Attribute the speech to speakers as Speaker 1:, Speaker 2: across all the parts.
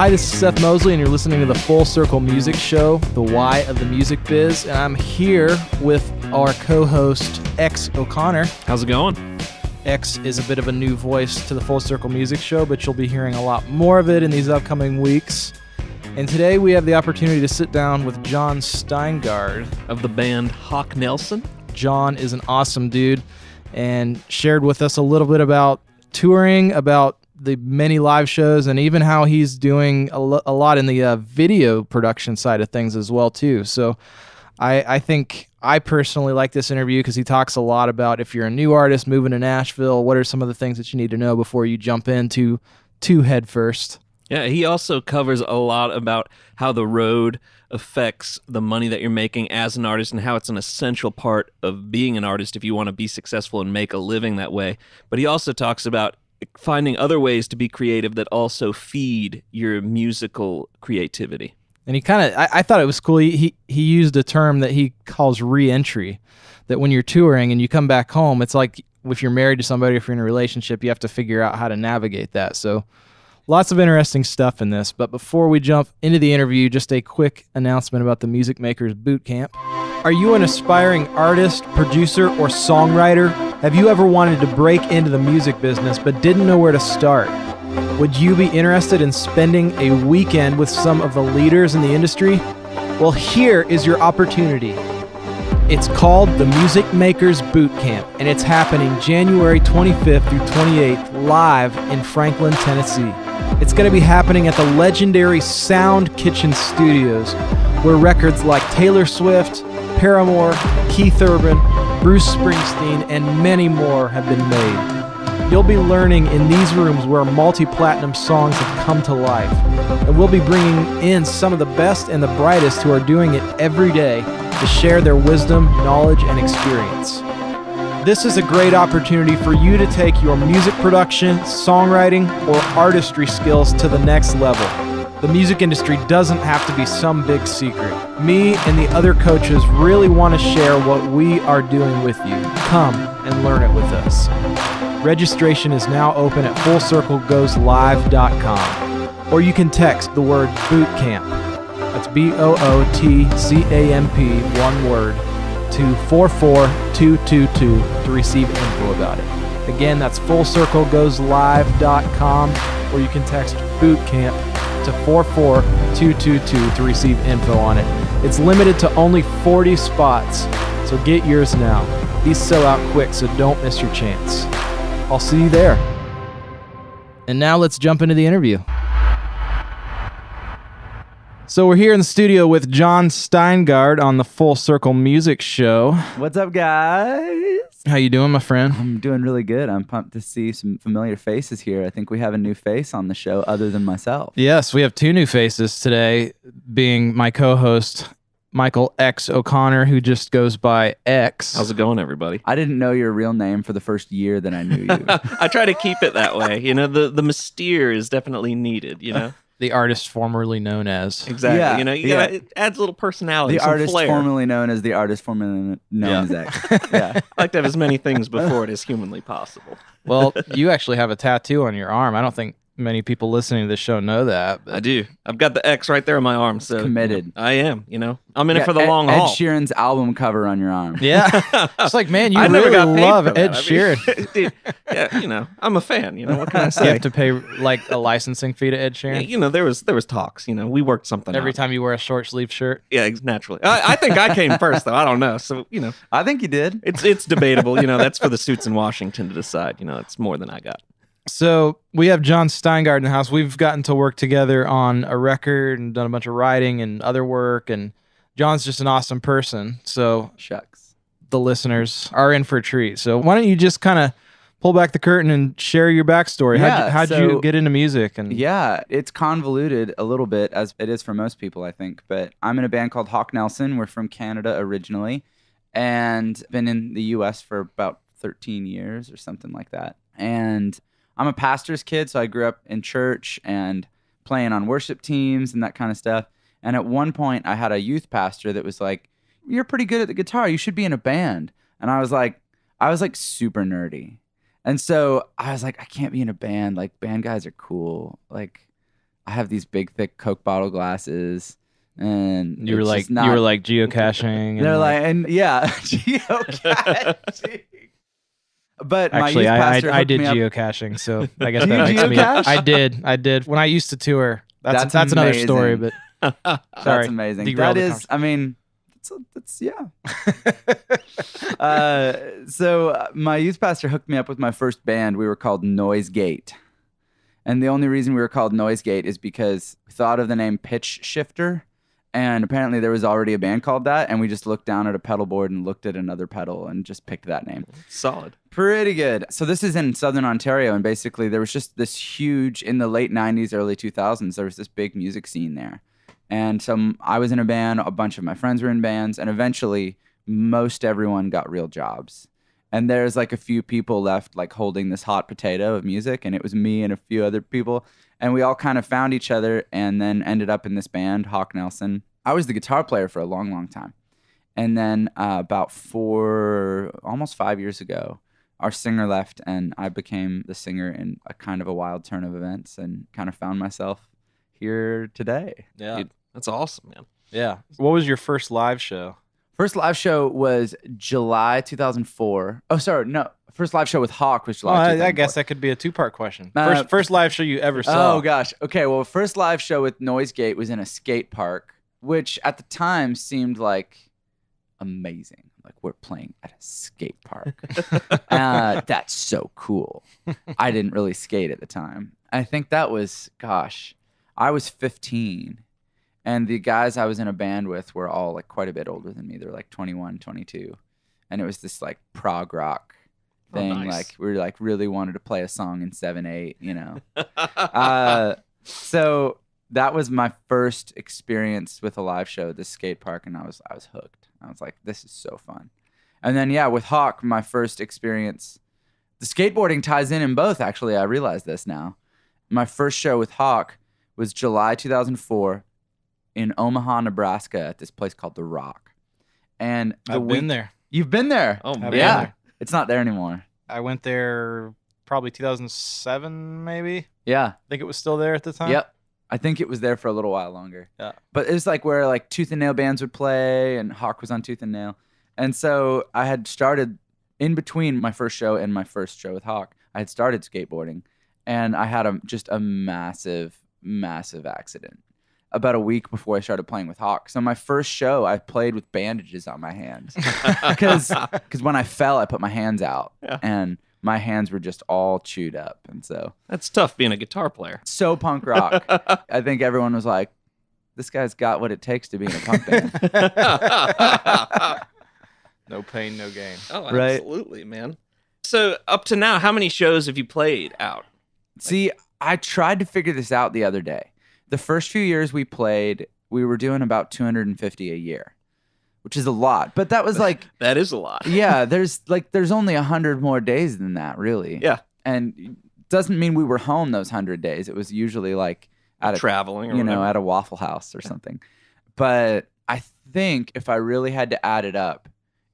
Speaker 1: Hi, this is Seth Mosley, and you're listening to the Full Circle Music Show, the why of the music biz. And I'm here with our co host, X O'Connor.
Speaker 2: How's it going?
Speaker 1: X is a bit of a new voice to the Full Circle Music Show, but you'll be hearing a lot more of it in these upcoming weeks. And today we have the opportunity to sit down with Jon Steingard.
Speaker 2: Of the band Hawk Nelson?
Speaker 1: Jon is an awesome dude and shared with us a little bit about touring, about the many live shows, and even how he's doing a, lo- a lot in the uh, video production side of things as well too. So I, I think I personally like this interview because he talks a lot about if you're a new artist moving to Nashville, what are some of the things that you need to know before you jump into to head first.
Speaker 2: Yeah, he also covers a lot about how the road affects the money that you're making as an artist and how it's an essential part of being an artist if you want to be successful and make a living that way. But he also talks about finding other ways to be creative that also feed your musical creativity.
Speaker 1: And he kind of, I, I, thought it was cool. He, he he used a term that he calls re-entry. That when you're touring and you come back home, it's like if you're married to somebody, if you're in a relationship, you have to figure out how to navigate that. So Lots of interesting stuff in this, but before we jump into the interview, just a quick announcement about the Music Makers Boot Camp. Are you an aspiring artist, producer, or songwriter? Have you ever wanted to break into the music business but didn't know where to start? Would you be interested in spending a weekend with some of the leaders in the industry? Well, here is your opportunity. It's called the Music Makers Boot Camp, and it's happening January 25th through 28th live in Franklin, Tennessee. It's going to be happening at the legendary Sound Kitchen Studios, where records like Taylor Swift, Paramore, Keith Urban, Bruce Springsteen, and many more have been made. You'll be learning in these rooms where multi platinum songs have come to life. And we'll be bringing in some of the best and the brightest who are doing it every day to share their wisdom, knowledge, and experience. This is a great opportunity for you to take your music production, songwriting, or artistry skills to the next level. The music industry doesn't have to be some big secret. Me and the other coaches really want to share what we are doing with you. Come and learn it with us. Registration is now open at FullCircleGoesLive.com, or you can text the word bootcamp. That's B O O T C A M P, one word to 44222 to receive info about it. Again, that's fullcirclegoeslive.com or you can text bootcamp to 44222 to receive info on it. It's limited to only 40 spots, so get yours now. These sell out quick, so don't miss your chance. I'll see you there. And now let's jump into the interview. So we're here in the studio with Jon Steingard on the Full Circle Music Show.
Speaker 3: What's up, guys?
Speaker 1: How you doing, my friend?
Speaker 3: I'm doing really good. I'm pumped to see some familiar faces here. I think we have a new face on the show other than myself.
Speaker 1: Yes, we have two new faces today, being my co-host Michael X O'Connor, who just goes by X.
Speaker 2: How's it going, everybody?
Speaker 3: I didn't know your real name for the first year that I knew you.
Speaker 2: I try to keep it that way. You know, the the mystere is definitely needed. You know
Speaker 1: the artist formerly known as.
Speaker 2: Exactly. Yeah, you know, you yeah. gotta, it adds a little personality.
Speaker 3: The artist
Speaker 2: flair.
Speaker 3: formerly known as the artist formerly known yeah. as X.
Speaker 2: yeah. I like to have as many things before it as humanly possible.
Speaker 1: Well, you actually have a tattoo on your arm. I don't think many people listening to this show know that.
Speaker 2: But. I do. I've got the X right there on my arm. So
Speaker 3: committed.
Speaker 2: I am. You know, I'm in it for the long
Speaker 3: Ed
Speaker 2: haul.
Speaker 3: Ed Sheeran's album cover on your arm.
Speaker 1: Yeah. it's like, man, you I really love Ed Sheeran.
Speaker 2: dude, yeah, you know, I'm a fan. You know, what can I say?
Speaker 1: You have to pay like a licensing fee to Ed Sheeran. Yeah,
Speaker 2: you know, there was there was talks. You know, we worked something
Speaker 1: every
Speaker 2: out.
Speaker 1: time you wear a short sleeve shirt.
Speaker 2: Yeah, naturally. I, I think I came first though. I don't know. So you know,
Speaker 3: I think you did.
Speaker 2: It's it's debatable. You know, that's for the suits in Washington to decide. You know, it's more than I got.
Speaker 1: So we have Jon Steingard in the house. We've gotten to work together on a record and done a bunch of writing and other work. And Jon's just an awesome person. So
Speaker 3: shucks,
Speaker 1: the listeners are in for a treat. So why don't you just kind of pull back the curtain and share your backstory?
Speaker 3: Yeah,
Speaker 1: how'd, you, how'd
Speaker 3: so,
Speaker 1: you get into music? And
Speaker 3: yeah, it's convoluted a little bit as it is for most people, I think. But I'm in a band called Hawk Nelson. We're from Canada originally, and been in the U.S. for about 13 years or something like that. And I'm a pastor's kid, so I grew up in church and playing on worship teams and that kind of stuff. And at one point, I had a youth pastor that was like, "You're pretty good at the guitar. You should be in a band." And I was like, I was like super nerdy. And so I was like, I can't be in a band. Like band guys are cool. Like I have these big, thick Coke bottle glasses, and
Speaker 1: You were like
Speaker 3: not,
Speaker 1: you were like geocaching. and
Speaker 3: they're like, and yeah, geocaching. But
Speaker 1: Actually,
Speaker 3: my youth
Speaker 1: I,
Speaker 3: pastor
Speaker 1: I, I
Speaker 3: hooked
Speaker 1: did
Speaker 3: me up-
Speaker 1: geocaching, so I guess
Speaker 3: You
Speaker 1: that makes me. I did, I did. When I used to tour, that's
Speaker 3: That's
Speaker 1: that's, another story.
Speaker 3: amazing.
Speaker 1: But
Speaker 3: That's amazing.
Speaker 1: derailed
Speaker 3: That
Speaker 1: the
Speaker 3: is, I mean, it's, it's yeah. uh, so uh, my youth pastor hooked me up with my first band. We were called Noise Gate. And the only reason we were called Noise Gate is because we thought of the name Pitch Shifter. And apparently there was already a band called that. And we just looked down at a pedal board and looked at another pedal and just picked that name.
Speaker 2: Solid.
Speaker 3: Pretty good. So this is in southern Ontario, and basically there was just this huge in the late '90s, early 2000s. There was this big music scene there, and so I was in a band. A bunch of my friends were in bands, and eventually most everyone got real jobs. And there's like a few people left, like holding this hot potato of music, and it was me and a few other people, and we all kind of found each other, and then ended up in this band, Hawk Nelson. I was the guitar player for a long, long time. And then uh, about four, almost five years ago, our singer left, and I became the singer in a kind of a wild turn of events, and kind of found myself here today.
Speaker 1: yeah,
Speaker 2: Dude, that's awesome, man.
Speaker 1: yeah. What was your first live show?
Speaker 3: First live show was July 2004. Oh, sorry, no. First live show with Hawk was July.
Speaker 1: Well, I, I guess that could be a two-part question.
Speaker 3: Uh,
Speaker 1: first, first live show you ever saw.
Speaker 3: Oh gosh. Okay. Well, first live show with Noise Gate was in a skate park, which at the time seemed like amazing. Like we're playing at a skate park. uh, that's so cool. I didn't really skate at the time. I think that was gosh, I was 15, and the guys I was in a band with were all like quite a bit older than me. They're like 21, 22, and it was this like prog rock
Speaker 2: Oh,
Speaker 3: thing.
Speaker 2: nice.
Speaker 3: Like we were like really wanted to play a song in seven eight, you know uh, so that was my first experience with a live show at the skate park, and I was I was hooked. I was like, this is so fun. And then yeah, with Hawk, my first experience, the skateboarding ties in in both. Actually, I realize this now. My first show with Hawk was July 2004 in Omaha, Nebraska, at this place called The Rock. And the
Speaker 1: I've been there.
Speaker 3: You've been there.
Speaker 2: oh
Speaker 1: I've
Speaker 3: yeah,
Speaker 1: there.
Speaker 3: it's not there anymore.
Speaker 1: I went there probably 2007, maybe.
Speaker 3: Yeah.
Speaker 1: I think it was still there at the time.
Speaker 3: Yep. I think it was there for a little while longer.
Speaker 1: Yeah.
Speaker 3: But it was like where like Tooth and Nail bands would play and Hawk was on Tooth and Nail. And so I had started in between my first show and my first show with Hawk, I had started skateboarding and I had a just a massive, massive accident about a week before I started playing with Hawk. So my first show I played with bandages on my hands. Because because when I fell, I put my hands out
Speaker 2: Yeah.
Speaker 3: and my hands were just all chewed up. And so
Speaker 2: That's tough being a guitar player.
Speaker 3: so punk rock. I think everyone was like, "This guy's got what it takes to be in a punk band."
Speaker 1: No pain, no gain.
Speaker 2: Oh,
Speaker 3: Right.
Speaker 2: absolutely, man. So up to now, how many shows have you played out?
Speaker 3: See, I tried to figure this out the other day. The first few years we played, we were doing about 250 a year, which is a lot. But that was like,
Speaker 2: That is a lot.
Speaker 3: yeah, there's like there's only a hundred more days than that, really.
Speaker 2: Yeah.
Speaker 3: and doesn't mean we were home those hundred days. It was usually like at a
Speaker 2: Traveling, or
Speaker 3: you know,
Speaker 2: whatever.
Speaker 3: at a Waffle House or something. But I think if I really had to add it up,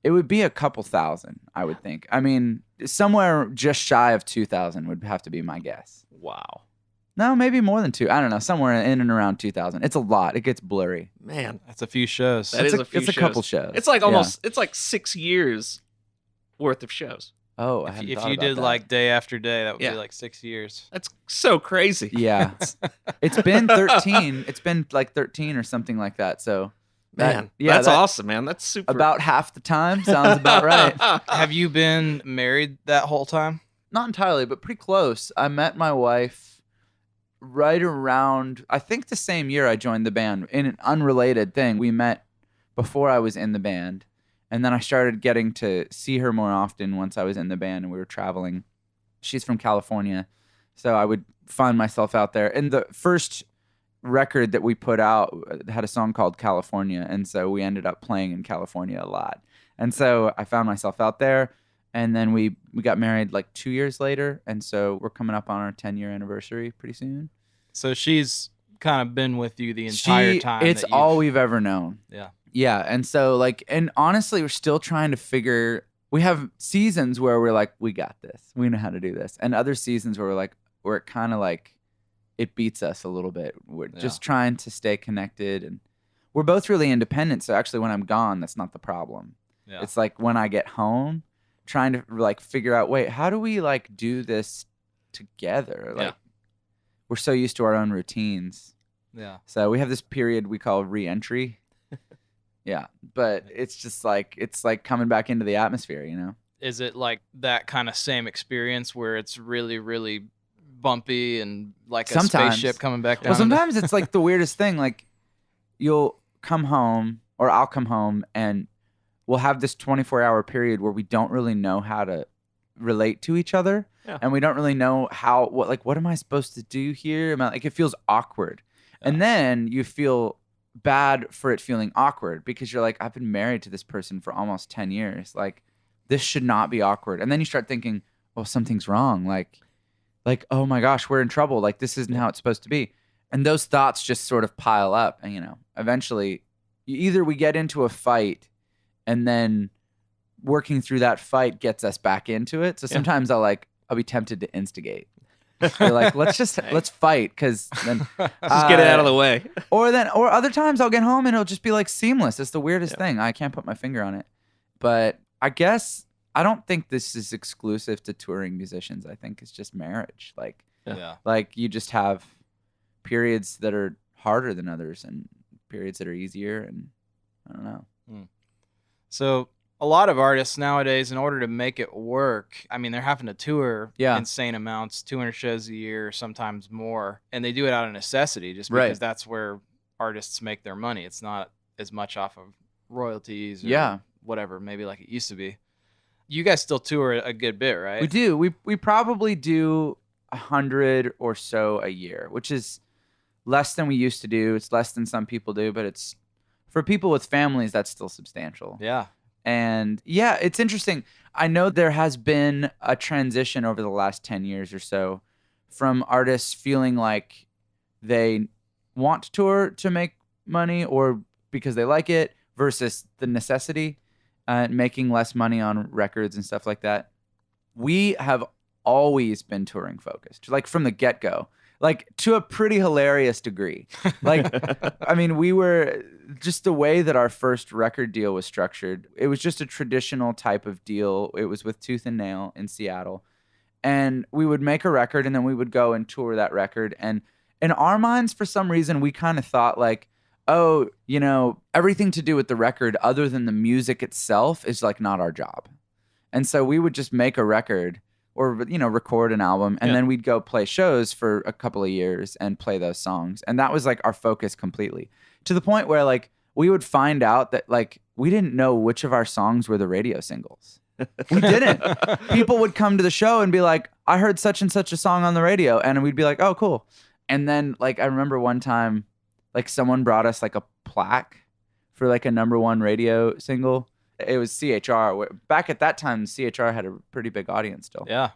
Speaker 3: it would be a couple thousand, I would think. I mean, somewhere just shy of 2,000 would have to be my guess.
Speaker 2: wow,
Speaker 3: No, maybe more than two. I don't know, somewhere in and around 2,000. It's a lot. It gets blurry.
Speaker 2: man,
Speaker 1: That's a few shows.
Speaker 2: That
Speaker 3: it's
Speaker 2: is
Speaker 3: a,
Speaker 2: a few
Speaker 3: it's a couple shows.
Speaker 2: it's like
Speaker 3: Yeah.
Speaker 2: almost it's like six years worth of shows.
Speaker 3: Oh, I
Speaker 1: if,
Speaker 3: hadn't
Speaker 1: if you
Speaker 3: about
Speaker 1: did
Speaker 3: that.
Speaker 1: like day after day, that would
Speaker 2: Yeah.
Speaker 1: be like six years.
Speaker 2: That's so crazy.
Speaker 3: Yeah. it's been 13. It's been like 13 or something like that. So that-
Speaker 2: man,
Speaker 3: yeah,
Speaker 2: that's
Speaker 3: that-
Speaker 2: awesome, man. That's super.
Speaker 3: about half the time sounds about right.
Speaker 1: Have you been married that whole time?
Speaker 3: not entirely, but pretty close. I met my wife right around I think the same year I joined the band in an unrelated thing. We met before I was in the band, and then I started getting to see her more often once I was in the band and we were traveling. She's from California, so I would find myself out there. And the first record that we put out uh, had a song called California, and so we ended up playing in California a lot. And so I found myself out there and then we we got married like two years later and so we're coming up on our 10 year anniversary pretty soon
Speaker 1: So she's kind of been with you the entire
Speaker 3: She-
Speaker 1: time.
Speaker 3: it's all we've ever known
Speaker 1: Yeah.
Speaker 3: yeah and so like and honestly we're still trying to figure we have seasons where we're like we got this we know how to do this and other seasons where we're like where it kind of like it beats us a little bit. We're
Speaker 1: Yeah.
Speaker 3: just trying to stay connected and we're both really independent. So actually when I'm gone, that's not the problem.
Speaker 1: Yeah.
Speaker 3: It's like when I get home, trying to like figure out, wait, how do we like do this together? Like
Speaker 2: Yeah.
Speaker 3: we're so used to our own routines.
Speaker 1: yeah.
Speaker 3: So we have this period we call re-entry. yeah, but it's just like it's like coming back into the atmosphere, you know.
Speaker 1: Is it like that kind of same experience where it's really, really bumpy and like a
Speaker 3: Sometimes.
Speaker 1: spaceship coming back down?
Speaker 3: Well, sometimes it's like the weirdest thing. Like you'll come home, or I'll come home, and we'll have this 24 hour period where we don't really know how to relate to each other,
Speaker 2: Yeah.
Speaker 3: and we don't really know how what like what am I supposed to do here? I, like it feels awkward, and then you feel bad for it feeling awkward because you're like I've been married to this person for almost 10 years, like this should not be awkward, and then you start thinking, well, something's wrong, like like oh my gosh we're in trouble. Like this isn't how it's supposed to be. And those thoughts just sort of pile up. And you know eventually either we get into a fight and then working through that fight gets us back into it so
Speaker 2: Yeah.
Speaker 3: sometimes i'll like i'll be tempted to instigate You're like let's just
Speaker 2: Hey.
Speaker 3: let's fight because then
Speaker 2: Just get it out of
Speaker 3: Uh,
Speaker 2: the way.
Speaker 3: or then or other times I'll get home and it'll just be like seamless. It's the weirdest
Speaker 2: Yeah.
Speaker 3: thing. I can't put my finger on it. But I guess I don't think this is exclusive to touring musicians. I think it's just marriage. Like
Speaker 2: Yeah.
Speaker 1: yeah.
Speaker 3: like you just have periods that are harder than others and periods that are easier and I don't know.
Speaker 1: So a lot of artists nowadays, in order to make it work, I mean, they're having to tour
Speaker 3: Yeah.
Speaker 1: insane amounts, 200 shows a year, sometimes more, and they do it out of necessity, just
Speaker 3: Right.
Speaker 1: because that's where artists make their money. It's not as much off of royalties, or
Speaker 3: Yeah.
Speaker 1: whatever, maybe like it used to be. You guys still tour a good bit, right?
Speaker 3: We do. We we probably do a hundred or so a year, which is less than we used to do. It's less than some people do, but it's for people with families that's still substantial.
Speaker 1: Yeah.
Speaker 3: And yeah, it's interesting. I know there has been a transition over the last 10 years or so from artists feeling like they want to tour to make money or because they like it versus the necessity uh, making less money on records and stuff like that. We have always been touring focused, like from the get go, like to a pretty hilarious degree. Like, I mean, we were just the way that our first record deal was structured. It was just a traditional type of deal. It was with Tooth and Nail in Seattle. And we would make a record and then we would go and tour that record. And in our minds, for some reason, we kind of thought like, oh, you know, everything to do with the record other than the music itself is like not our job. And so we would just make a record or you know record an album and
Speaker 2: Yeah.
Speaker 3: then we'd go play shows for a couple of years and play those songs. And that was like our focus completely. To the point where like we would find out that like we didn't know which of our songs were the radio singles. We didn't. People would come to the show and be like, I heard such and such a song on the radio. And we'd be like, oh, cool. And then, like, I remember one time, like, someone brought us like a plaque for like a number one radio single. It was CHR. Back at that time, CHR had a pretty big audience still.
Speaker 1: Yeah.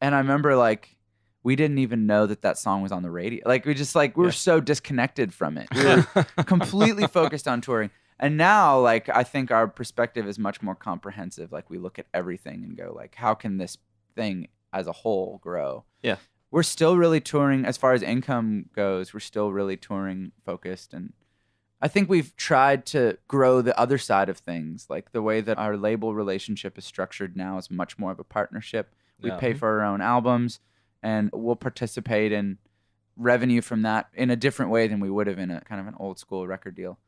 Speaker 3: And I remember, like, we didn't even know that that song was on the radio. Like, we just, like, we were
Speaker 2: Yeah.
Speaker 3: so disconnected from it. We were completely focused on touring. And now, like, I think our perspective is much more comprehensive. Like, we look at everything and go, like, how can this thing as a whole grow?
Speaker 2: Yeah.
Speaker 3: We're still really touring as far as income goes. We're still really touring focused. And I think we've tried to grow the other side of things. Like, the way that our label relationship is structured now is much more of a partnership. We
Speaker 1: Yeah.
Speaker 3: pay for our own albums and we'll participate in revenue from that in a different way than we would have in a kind of an old school record deal.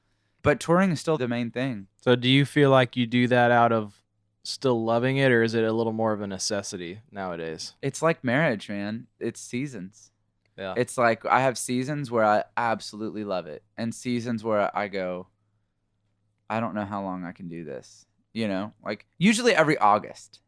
Speaker 3: But touring is still the main thing.
Speaker 1: So do you feel like you do that out of still loving it or is it a little more of a necessity nowadays?
Speaker 3: It's like marriage, man. It's seasons.
Speaker 1: Yeah.
Speaker 3: It's like I have seasons where I absolutely love it and seasons where I go I don't know how long I can do this. You know? Like usually every August.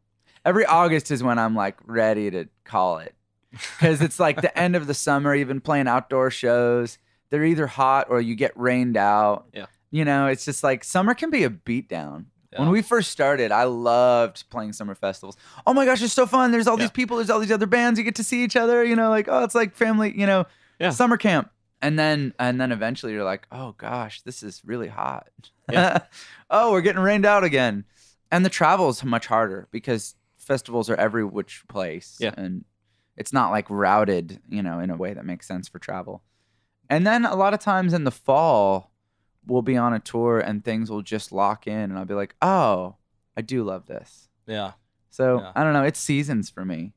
Speaker 3: Every August is when I'm like ready to call it. Cuz it's like the end of the summer, you've playing outdoor shows. They're either hot or you get rained out.
Speaker 2: Yeah.
Speaker 3: You know, it's just like summer can be a beatdown. When we first started, I loved playing summer festivals. Oh my gosh, it's so fun. There's all
Speaker 2: Yeah.
Speaker 3: these people, there's all these other bands. You get to see each other, you know, like, oh, it's like family, you know,
Speaker 2: Yeah.
Speaker 3: summer camp. And then and then eventually you're like, oh gosh, this is really hot.
Speaker 2: Yeah.
Speaker 3: oh, we're getting rained out again. And the travel is much harder because festivals are every which place.
Speaker 2: Yeah.
Speaker 3: And it's not like routed, you know, in a way that makes sense for travel. And then a lot of times in the fall, we'll be on a tour and things will just lock in, and I'll be like, oh, I do love this.
Speaker 1: Yeah.
Speaker 3: So
Speaker 1: Yeah.
Speaker 3: I don't know. It's seasons for me.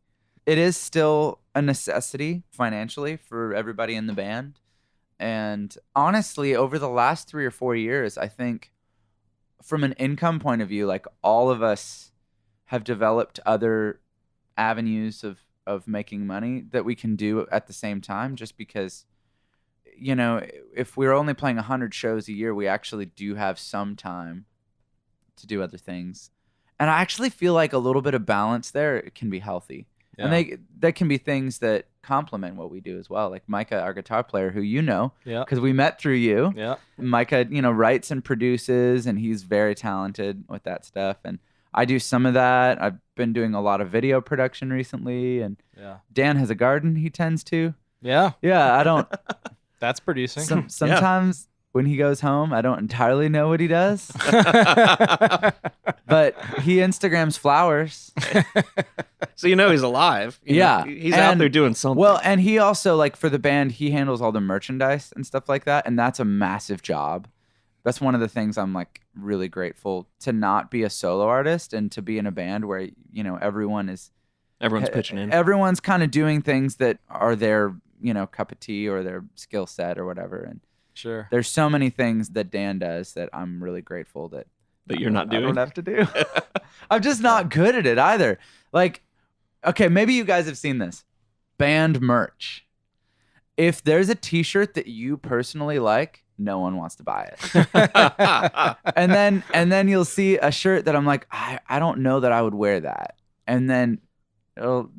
Speaker 3: It is still a necessity financially for everybody in the band. And honestly, over the last three or four years, I think from an income point of view, like all of us have developed other avenues of, of making money that we can do at the same time just because you know if we're only playing 100 shows a year we actually do have some time to do other things and i actually feel like a little bit of balance there can be healthy and they that can be things that complement what we do as well like micah our guitar player who you know
Speaker 1: yeah.
Speaker 3: because we met through you
Speaker 1: Yeah.
Speaker 3: micah you know writes and produces and he's very talented with that stuff and i do some of that i've been doing a lot of video production recently and
Speaker 1: Yeah.
Speaker 3: dan has a garden he tends to
Speaker 1: Yeah.
Speaker 3: yeah i don't
Speaker 1: That's producing.
Speaker 3: some, sometimes when he goes home i don't entirely know what he does but he instagrams flowers
Speaker 2: So you know he's alive. you know?
Speaker 3: Yeah,
Speaker 2: he's out there doing something.
Speaker 3: Well, and he also like for the band, he handles all the merchandise and stuff like that, and that's a massive job. That's one of the things I'm like really grateful to not be a solo artist and to be in a band where you know everyone is
Speaker 2: everyone's pitching in.
Speaker 3: Everyone's kind of doing things that are their you know cup of tea or their skill set or whatever. And
Speaker 1: sure.
Speaker 3: there's so many things that Dan does that I'm really grateful that
Speaker 2: That you're not
Speaker 3: don't- I
Speaker 2: doing.
Speaker 3: don't have to do. I'm just not good at it either. Like, okay, maybe you guys have seen this band merch. If there's a T-shirt that you personally like, no one wants to buy it. and then and then you'll see a shirt that I'm like, I, I don't know that I would wear that. And then it'll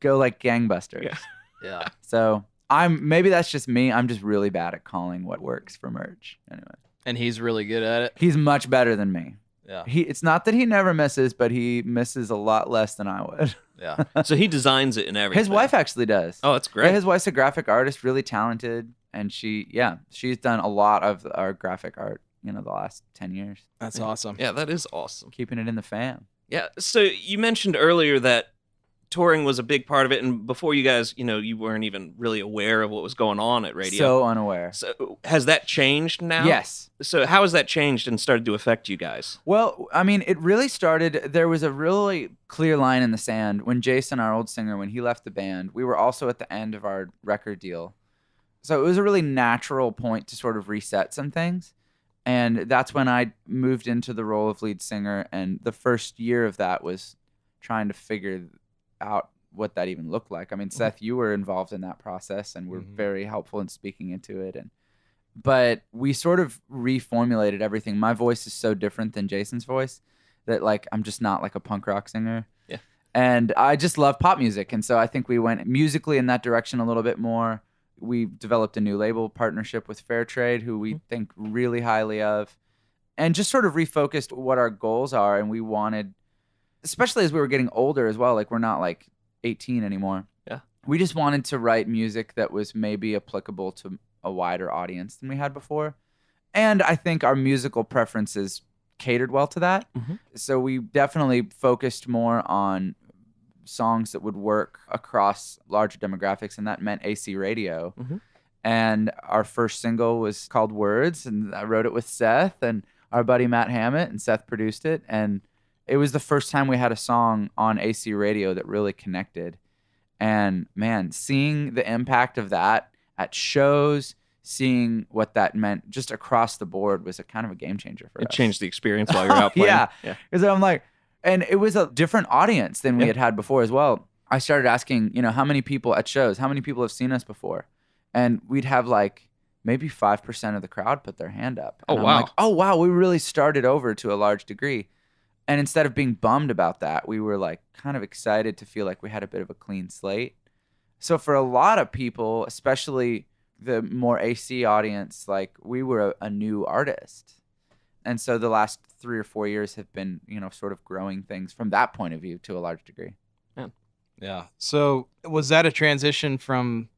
Speaker 3: go like gangbusters.
Speaker 2: Yeah.
Speaker 1: Yeah.
Speaker 3: So I'm maybe that's just me. I'm just really bad at calling what works for merch. Anyway,
Speaker 1: And he's really good at it.
Speaker 3: he's much better than me.
Speaker 1: Yeah.
Speaker 3: He it's not that he never misses, but he misses a lot less than I would.
Speaker 1: Yeah.
Speaker 2: so he designs it and everything.
Speaker 3: His wife actually does.
Speaker 2: Oh, that's
Speaker 3: Yeah,
Speaker 2: great.
Speaker 3: his wife's a graphic artist, really talented, and she yeah, she's done a lot of our graphic art, you know, the last 10 years.
Speaker 1: That's awesome.
Speaker 2: yeah, that is awesome.
Speaker 3: Keeping it in the fam.
Speaker 2: Yeah. So you mentioned earlier that touring was a big part of it, and before you guys, you know, you weren't even really aware of what was going on at radio.
Speaker 3: So unaware.
Speaker 2: So has that changed now?
Speaker 3: Yes.
Speaker 2: So how has that changed and started to affect you guys?
Speaker 3: Well, I mean, it really started. There was a really clear line in the sand when Jason, our old singer, when he left the band. We were also at the end of our record deal, so it was a really natural point to sort of reset some things. And that's when I moved into the role of lead singer. And the first year of that was trying to figure out what that even looked like. I mean, Seth, you were involved in that process and were
Speaker 1: Mhm.
Speaker 3: very helpful in speaking into it. And but we sort of reformulated everything. My voice is so different than Jason's voice that like I'm just not like a punk rock singer.
Speaker 2: Yeah.
Speaker 3: And I just love pop music, and so I think we went musically in that direction a little bit more. We developed a new label partnership with Fair Trade, who we think really highly of, and just sort of refocused what our goals are. And we wanted, especially as we were getting older as well, like we're not like 18 anymore.
Speaker 2: Yeah.
Speaker 3: We just wanted to write music that was maybe applicable to a wider audience than we had before. And I think our musical preferences catered well to that.
Speaker 2: Mhm.
Speaker 3: So we definitely focused more on songs that would work across larger demographics, and that meant AC radio.
Speaker 2: Mhm.
Speaker 3: And our first single was called Words, and I wrote it with Seth and our buddy Matt Hammitt, and Seth produced it. And it was the first time we had a song on AC radio that really connected. And man, seeing the impact of that at shows, seeing what that meant just across the board was a kind of a game changer for
Speaker 2: It
Speaker 3: us.
Speaker 2: changed the experience while you're out playing.
Speaker 3: Yeah.
Speaker 2: yeah.
Speaker 3: Because I'm like, and it was a different audience than we
Speaker 2: Yeah.
Speaker 3: had had before as well. I started asking, you know, how many people at shows, how many people have seen us before? And we'd have like maybe 5% of the crowd put their hand up.
Speaker 2: Oh,
Speaker 3: I'm
Speaker 2: wow.
Speaker 3: like, oh, wow. We really started over to a large degree. And instead of being bummed about that, we were like kind of excited to feel like we had a bit of a clean slate. So for a lot of people, especially the more AC audience, like we were a, a new artist. And so the last three or four years have been, you know, sort of growing things from that point of view to a large degree.
Speaker 1: Yeah. Yeah. So was that a transition from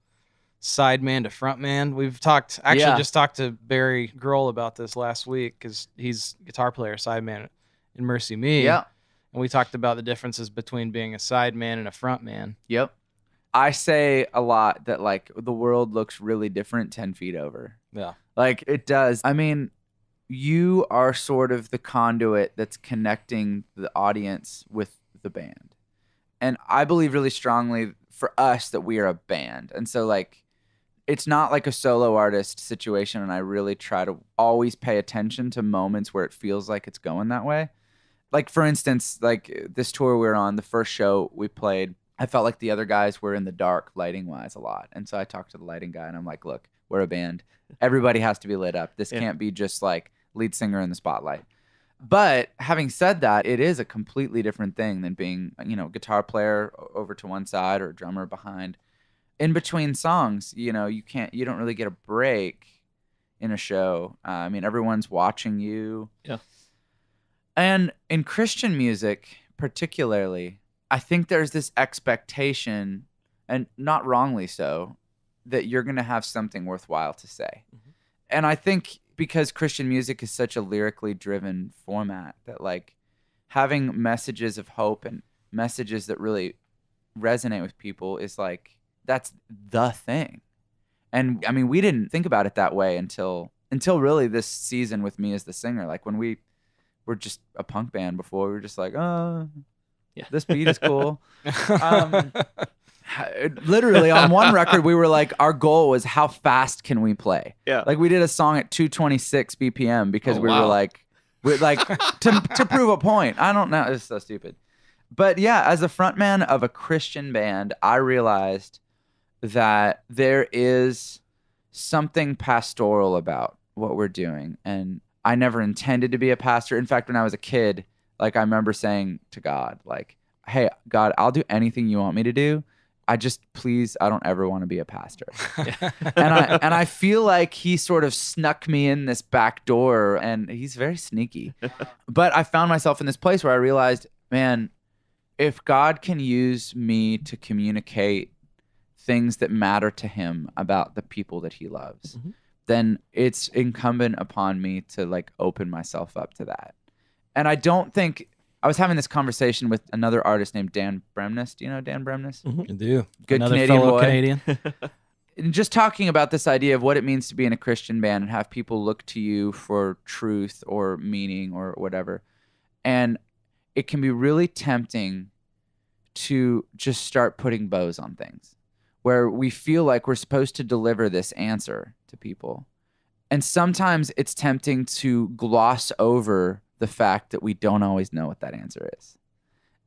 Speaker 1: sideman to frontman? We've talked actually
Speaker 3: Yeah.
Speaker 1: just talked to Barry Graul about this last week because he's guitar player sideman in MercyMe.
Speaker 3: Yeah.
Speaker 1: And we talked about the differences between being a side man and a front man.
Speaker 3: Yep. I say a lot that like the world looks really different 10 feet over.
Speaker 1: Yeah.
Speaker 3: Like it does. I mean, you are sort of the conduit that's connecting the audience with the band. And I believe really strongly for us that we are a band. And so like it's not like a solo artist situation and I really try to always pay attention to moments where it feels like it's going that way. Like for instance, like this tour we were on, the first show we played, I felt like the other guys were in the dark lighting wise a lot. And so I talked to the lighting guy and I'm like, look, we're a band. Everybody has to be lit up. This
Speaker 2: Yeah.
Speaker 3: can't be just like lead singer in the spotlight. But having said that, it is a completely different thing than being, you know, guitar player over to one side or drummer behind. In between songs, you know, you can't, you don't really get a break in a show. Uh, I mean, everyone's watching you.
Speaker 2: Yeah.
Speaker 3: And in Christian music, particularly, I think there's this expectation, and not wrongly so, that you're going to have something worthwhile to say.
Speaker 2: Mhm.
Speaker 3: And I think because Christian music is such a lyrically driven format, that like having messages of hope and messages that really resonate with people is like, that's the thing. And I mean, we didn't think about it that way until until really this season with me as the singer. Like when we were just a punk band before, we were just like, oh,
Speaker 2: Yeah.
Speaker 3: this beat is cool. Um, Literally on one record, we were like, our goal was how fast can we play?
Speaker 2: Yeah.
Speaker 3: Like we did a song at 226 BPM because
Speaker 2: Oh,
Speaker 3: we
Speaker 2: wow.
Speaker 3: were like, we like to to prove a point. I don't know. It's so stupid. But yeah, as a frontman of a Christian band, I realized that there is something pastoral about what we're doing. And I never intended to be a pastor. In fact, when I was a kid, like I remember saying to God, like, hey, God, I'll do anything you want me to do. I just please, I don't ever want to be a pastor. and I and I feel like he sort of snuck me in this back door and he's very sneaky. but I found myself in this place where I realized, man, if God can use me to communicate things that matter to him about the people that he loves,
Speaker 2: Mhm.
Speaker 3: Then it's incumbent upon me to like open myself up to that. And I don't think I was having this conversation with another artist named Dan Bremnes. Do you know Dan Bremnes? Mm-hmm.
Speaker 1: You do.
Speaker 3: Good
Speaker 1: Another
Speaker 3: Canadian
Speaker 1: fellow
Speaker 3: boy.
Speaker 1: Canadian.
Speaker 3: and just talking about this idea of what it means to be in a Christian band and have people look to you for truth or meaning or whatever. And it can be really tempting to just start putting bows on things where we feel like we're supposed to deliver this answer to people. And sometimes it's tempting to gloss over the fact that we don't always know what that answer is.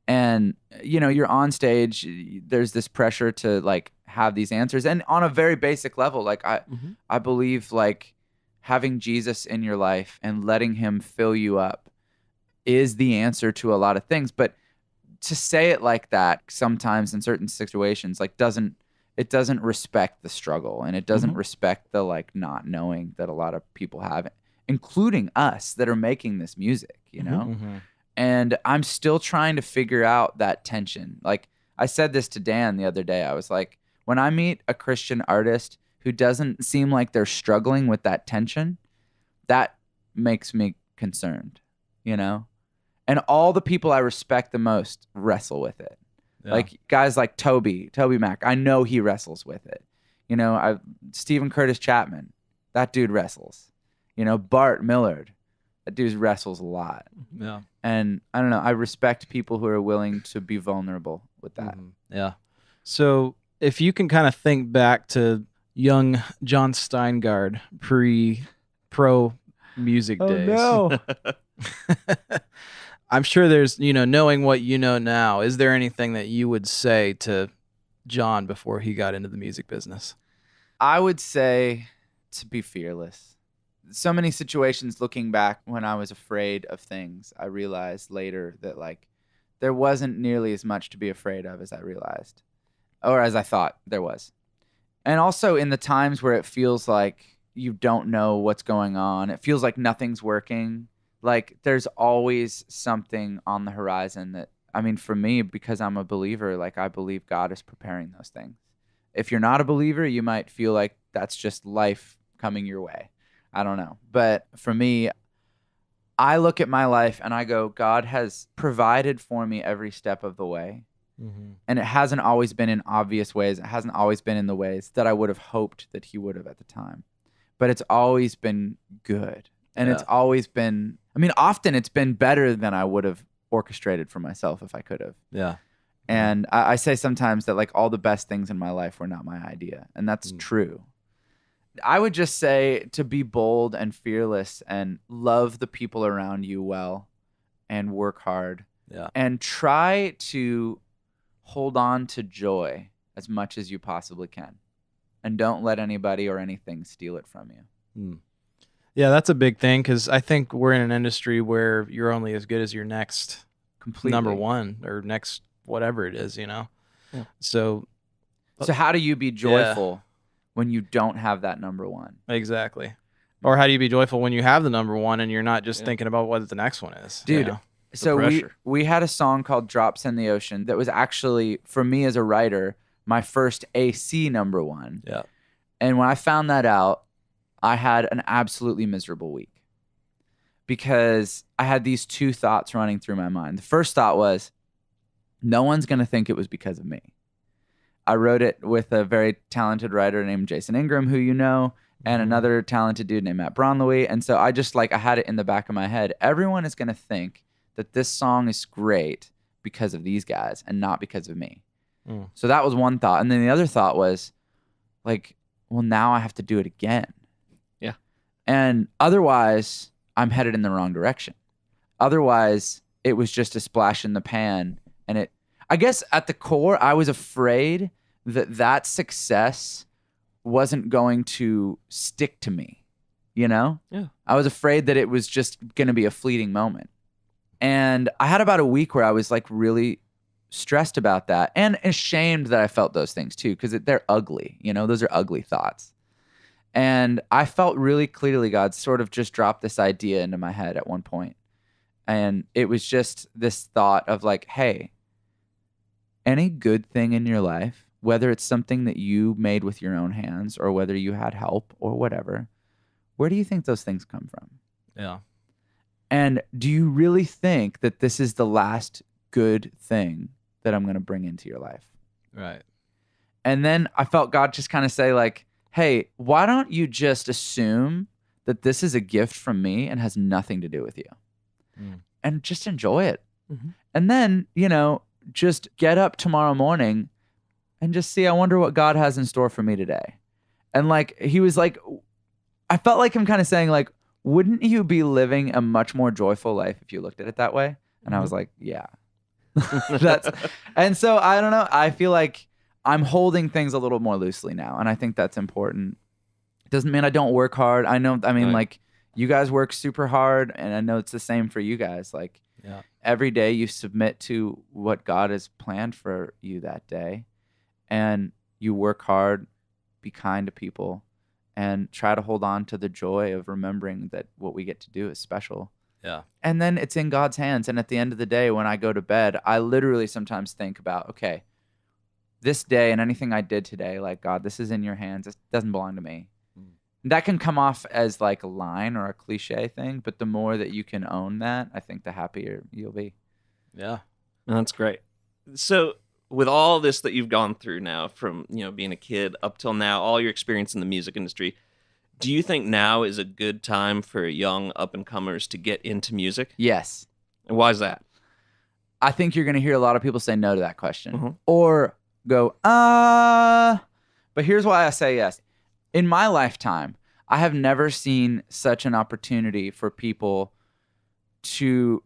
Speaker 3: And you know, you're on stage, there's this pressure to like have these answers and on a very basic level like I
Speaker 2: Mhm.
Speaker 3: I believe like having Jesus in your life and letting him fill you up is the answer to a lot of things, but to say it like that sometimes in certain situations like doesn't it doesn't respect the struggle and it doesn't
Speaker 2: Mhm.
Speaker 3: respect the like not knowing that a lot of people have including us that are making this music you
Speaker 2: Mhm.
Speaker 3: know
Speaker 1: Mhm.
Speaker 3: and I'm still trying to figure out that tension. Like I said this to Dan the other day. I was like, when I meet a Christian artist who doesn't seem like they're struggling with that tension, that makes me concerned, you know? And all the people I respect the most wrestle with it.
Speaker 1: Yeah.
Speaker 3: Like guys like Toby, TobyMac, I know he wrestles with it. You know, I Steven Curtis Chapman, that dude wrestles. You know, Bart Millard, that dude wrestles a lot
Speaker 1: yeah.
Speaker 3: and I don't know. I respect people who are willing to be vulnerable with that.
Speaker 1: Mhm. Yeah. So if you can kind of think back to young Jon Steingard pre pro music days. I'm sure there's, you know, knowing what you know now, is there anything that you would say to Jon before he got into the music business?
Speaker 3: I would say to be fearless. So many situations looking back when I was afraid of things, I realized later that like there wasn't nearly as much to be afraid of as I realized or as I thought there was. And also in the times where it feels like you don't know what's going on, it feels like nothing's working. Like there's always something on the horizon that I mean for me because I'm a believer, like I believe God is preparing those things. If you're not a believer, you might feel like that's just life coming your way. I don't know. But for me, I look at my life and I go, God has provided for me every step of the way.
Speaker 1: Mhm.
Speaker 3: And it hasn't always been in obvious ways. It hasn't always been in the ways that I would have hoped that he would have at the time. But it's always been good. And it's always been, I mean, often it's been better than I would have orchestrated for myself if I could have.
Speaker 1: Yeah.
Speaker 3: And I, I say sometimes that like all the best things in my life were not my idea. And that's
Speaker 1: Mm.
Speaker 3: true. I would just say to be bold and fearless and love the people around you well and work hard
Speaker 1: Yeah.
Speaker 3: and try to hold on to joy as much as you possibly can. And don't let anybody or anything steal it from you.
Speaker 1: Yeah, that's a big thing because I think we're in an industry where you're only as good as your next
Speaker 3: Completely.
Speaker 1: number one or next whatever it is, you know.
Speaker 2: Yeah.
Speaker 1: So
Speaker 3: So how do you be joyful when you don't have that number one?
Speaker 1: exactly. Or how do you be joyful when you have the number one and you're not just
Speaker 2: Yeah.
Speaker 1: thinking about what the next one is, you
Speaker 3: Dude,
Speaker 1: know?
Speaker 3: so we we had a song called drops in the ocean that was actually for me as a writer my first ac number one
Speaker 1: Yeah.
Speaker 3: and when i found that out i had an absolutely miserable week because i had these two thoughts running through my mind the first thought was no one's going to think it was because of me i wrote it with a very talented writer named jason ingram who you know and
Speaker 1: Mhm.
Speaker 3: another talented dude named Matt Bronleewe. And so I just like I had it in the back of my head. Everyone is gonna think that this song is great because of these guys and not because of me.
Speaker 1: Mm.
Speaker 3: So that was one thought. And then the other thought was like, well, now I have to do it again. And otherwise, I'm headed in the wrong direction. Otherwise, it was just a splash in the pan. And it, I guess at the core, I was afraid that that success wasn't going to stick to me, you know?
Speaker 2: Yeah.
Speaker 3: I was afraid that it was just going to be a fleeting moment. And I had about a week where I was like really stressed about that and ashamed that I felt those things too, because they're ugly, you know? Those are ugly thoughts. And I felt really clearly God sort of just dropped this idea into my head at one point. And it was just this thought of like, hey, any good thing in your life, whether it's something that you made with your own hands or whether you had help or whatever, where do you think those things come from?
Speaker 1: Yeah.
Speaker 3: And do you really think that this is the last good thing that I'm going to bring into your life?
Speaker 1: Right.
Speaker 3: And then I felt God just kind of say, like, hey, why don't you just assume that this is a gift from me and has nothing to do with you?
Speaker 1: Mm.
Speaker 3: And just enjoy it.
Speaker 2: Mhm.
Speaker 3: And then, you know, just get up tomorrow morning and just see, I wonder what God has in store for me today. And like, he was like, I felt like him kind of saying, like, wouldn't you be living a much more joyful life if you looked at it that way? And I was like, yeah. That's and so I don't know. I feel like I'm holding things a little more loosely now, and I think that's important. Doesn't mean I don't work hard. I know. I mean,
Speaker 2: Right.
Speaker 3: like you guys work super hard, and I know it's the same for you guys. Like
Speaker 1: Yeah.
Speaker 3: every day you submit to what God has planned for you that day, and you work hard, be kind to people, and try to hold on to the joy of remembering that what we get to do is special
Speaker 1: Yeah.
Speaker 3: and then it's in God's hands. And at the end of the day, when I go to bed, I literally sometimes think about, okay, this day and anything I did today, like God, this is in your hands. This doesn't belong to me.
Speaker 1: Mm.
Speaker 3: That can come off as like a line or a cliche thing, but the more that you can own that, I think the happier you'll be.
Speaker 1: Yeah.
Speaker 2: That's great. So, with all this that you've gone through now, from you know being a kid up till now, all your experience in the music industry, do you think now is a good time for young up and comers to get into music?
Speaker 3: Yes.
Speaker 2: And why is that?
Speaker 3: I think you're going to hear a lot of people say no to that question
Speaker 2: Mhm.
Speaker 3: or go, uh, but here's why I say yes. In my lifetime, I have never seen such an opportunity for people to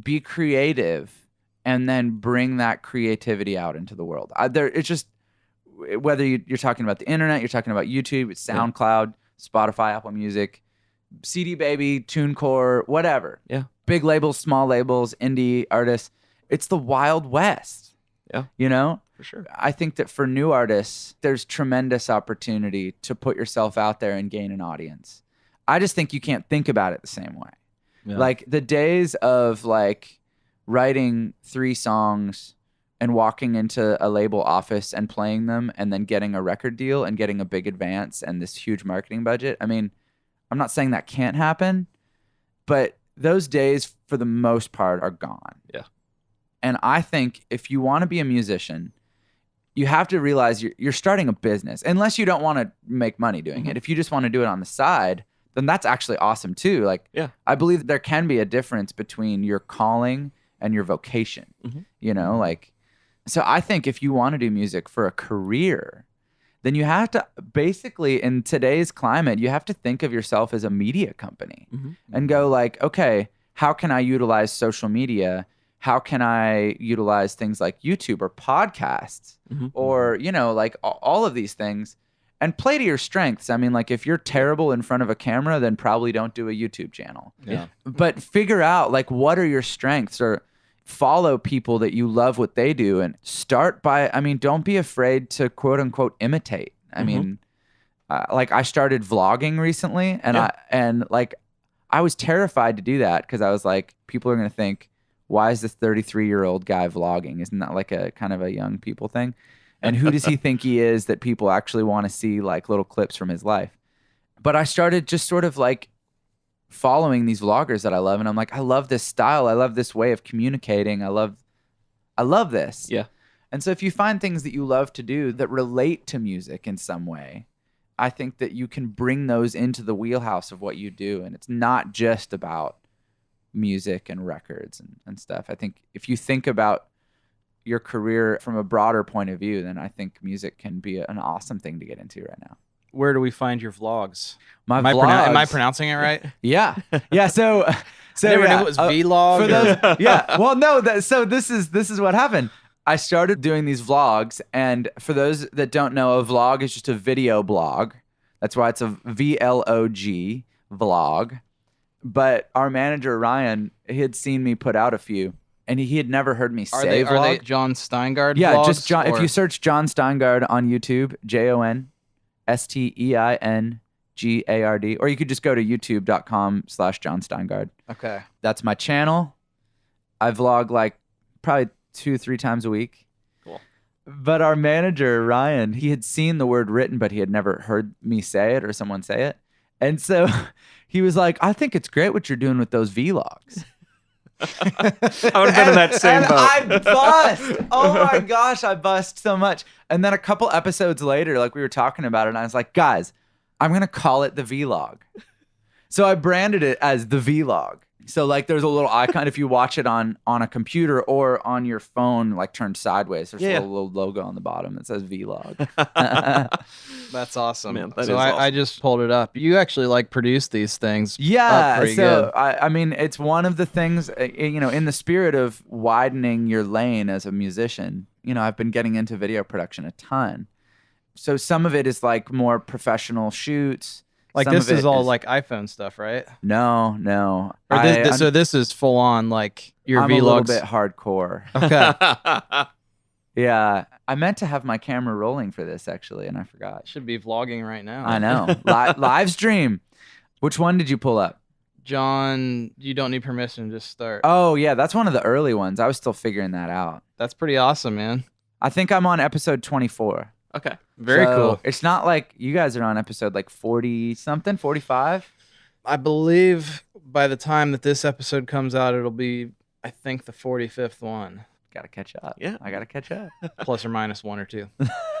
Speaker 3: be creative and then bring that creativity out into the world. I, there, it's just whether you, you're talking about the internet, you're talking about YouTube, it's
Speaker 2: Yeah.
Speaker 3: SoundCloud, Spotify, Apple Music, CD Baby, TuneCore, whatever.
Speaker 2: Yeah.
Speaker 3: Big labels, small labels, indie artists. It's the Wild West.
Speaker 2: Yeah.
Speaker 3: You know?
Speaker 2: For sure.
Speaker 3: I think that for new artists, there's tremendous opportunity to put yourself out there and gain an audience. I just think you can't think about it the same way.
Speaker 1: Yeah.
Speaker 3: Like the days of like writing three songs and walking into a label office and playing them and then getting a record deal and getting a big advance and this huge marketing budget. I mean, I'm not saying that can't happen, but those days for the most part are gone.
Speaker 2: Yeah.
Speaker 3: And I think if you want to be a musician, you have to realize you're, you're starting a business, unless you don't want to make money doing
Speaker 2: Mhm.
Speaker 3: it. If you just want to do it on the side, then that's actually awesome too. Like,
Speaker 2: Yeah.
Speaker 3: I believe there can be a difference between your calling and your vocation,
Speaker 2: Mhm.
Speaker 3: you know, like, so I think if you want to do music for a career, then you have to basically in today's climate, you have to think of yourself as a media company
Speaker 2: Mhm.
Speaker 3: and go like, okay, how can I utilize social media? How can I utilize things like YouTube or podcasts
Speaker 2: Mhm.
Speaker 3: or, you know, like all of these things and play to your strengths. I mean, like if you're terrible in front of a camera, then probably don't do a YouTube channel.
Speaker 4: Yeah.
Speaker 3: But figure out like what are your strengths or follow people that you love what they do and start by I mean, don't be afraid to quote unquote imitate. I
Speaker 2: Mhm.
Speaker 3: mean, uh, like I started vlogging recently and
Speaker 2: Yeah.
Speaker 3: I and like I was terrified to do that because I was like people are going to think why is this 33 year old guy vlogging? Isn't that like a kind of a young people thing? And who does he think he is that people actually want to see like little clips from his life? But I started just sort of like following these vloggers that I love and I'm like I love this style. I love this way of communicating. I love I love this.
Speaker 2: Yeah.
Speaker 3: And so if you find things that you love to do that relate to music in some way, I think that you can bring those into the wheelhouse of what you do and it's not just about music and records and, and stuff. I think if you think about your career from a broader point of view, then I think music can be an awesome thing to get into right now.
Speaker 4: Where do we find your vlogs?
Speaker 3: My
Speaker 4: Am I, pronou- am I pronouncing it right?
Speaker 3: Yeah, yeah. So, so
Speaker 4: I never
Speaker 3: yeah,
Speaker 4: knew it was
Speaker 3: uh,
Speaker 4: vlog.
Speaker 3: for
Speaker 4: or-
Speaker 3: those. yeah. Well, no. That, so this is this is what happened. I started doing these vlogs, and for those that don't know, a vlog is just a video blog. That's why it's a V L O G vlog. But our manager Ryan, he had seen me put out a few, and he had never heard me
Speaker 4: are
Speaker 3: say
Speaker 4: they
Speaker 3: vlog.
Speaker 4: are they Jon Steingard?
Speaker 3: Yeah,
Speaker 4: vlogs,
Speaker 3: just Jon. If you search Jon Steingard on YouTube, J O N S T E I N G A R D, or you could just go to youtube.com slash Jon Steingard.
Speaker 4: okay,
Speaker 3: That's my channel. I vlog like probably two, three times a week.
Speaker 2: Cool.
Speaker 3: But our manager, Ryan, he had seen the word written, but he had never heard me say it or someone say it. And so he was like, I think it's great what you're doing with those vlogs.
Speaker 2: I would have been in that same
Speaker 3: and
Speaker 2: boat.
Speaker 3: I bust. Oh my gosh, I bust so much. And then a couple episodes later, like we were talking about it, and I was like, guys, I'm gonna call it the vlog. So I branded it as the vlog. So like there's a little icon if you watch it on on a computer or on your phone, like turned sideways. There's
Speaker 2: Yeah.
Speaker 3: a little logo on the bottom that says vlog.
Speaker 4: that's awesome.
Speaker 2: Man, that
Speaker 4: so
Speaker 2: is
Speaker 4: I, I
Speaker 2: awesome.
Speaker 4: just pulled it up. You actually like produce these things.
Speaker 3: Yeah,
Speaker 4: pretty
Speaker 3: so
Speaker 4: good.
Speaker 3: I, I mean, it's one of the things, uh, you know, in the spirit of widening your lane as a musician. You know, I've been getting into video production a ton. So some of it is like more professional shoots.
Speaker 4: Like
Speaker 3: Some
Speaker 4: this is
Speaker 3: it
Speaker 4: all like iPhone stuff, right?
Speaker 3: no, no.
Speaker 4: Or this, this-
Speaker 3: I'm,
Speaker 4: so this is full on like your
Speaker 3: I'm a little
Speaker 4: vlogs.
Speaker 3: bit hardcore.
Speaker 4: Okay,
Speaker 3: Yeah, I meant to have my camera rolling for this actually, and I forgot.
Speaker 4: should be vlogging right now.
Speaker 3: I know. Li- live stream. Which one did you pull up?
Speaker 4: Jon, you don't need permission. Just start.
Speaker 3: Oh yeah, that's one of the early ones. I was still figuring that out.
Speaker 4: That's pretty awesome, man.
Speaker 3: I think I'm on episode 24.
Speaker 2: Okay.
Speaker 4: Very
Speaker 3: So,
Speaker 4: cool.
Speaker 3: It's not like you guys are on episode like 40 something, 45.
Speaker 4: I believe by the time that this episode comes out, it'll be, I think, the 45th one,
Speaker 3: Gotta catch up.
Speaker 2: Yeah.
Speaker 3: I gotta catch up.
Speaker 4: plus or minus one or two.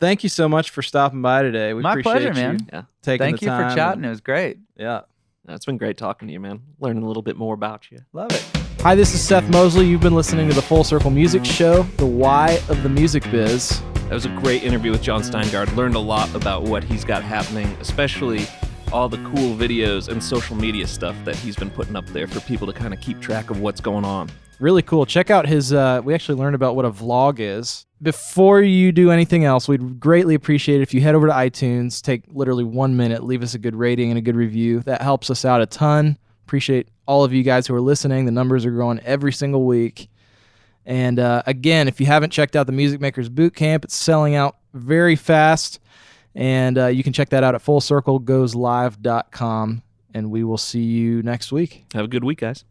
Speaker 4: Thank you so much for stopping by today. We
Speaker 3: My
Speaker 4: appreciate
Speaker 3: pleasure,
Speaker 4: you
Speaker 3: man.
Speaker 2: Yeah.
Speaker 4: taking
Speaker 3: Thank
Speaker 4: the
Speaker 3: you
Speaker 4: time.
Speaker 3: for chatting.
Speaker 4: and-
Speaker 3: It was great.
Speaker 4: yeah.
Speaker 2: It's been great talking to you, man. Learning a little bit more about you.
Speaker 3: Love it.
Speaker 1: Hi, this is Seth Mosley. You've been listening to the Full Circle Music Show, the why of the music biz.
Speaker 2: That was a great interview with Jon Steingard. Learned a lot about what he's got happening, especially all the cool videos and social media stuff that he's been putting up there for people to kind of keep track of what's going on.
Speaker 1: Really cool. Check out his. Uh, we actually learned about what a vlog is. Before you do anything else, we'd greatly appreciate it if you head over to iTunes, take literally one minute, leave us a good rating and a good review. That helps us out a ton. Appreciate all of you guys who are listening. The numbers are growing every single week. And uh, again, if you haven't checked out the Music Makers Boot Camp, it's selling out very fast. And uh, you can check that out at fullcirclegoeslive.com. And we will see you next week.
Speaker 2: Have a good week, guys.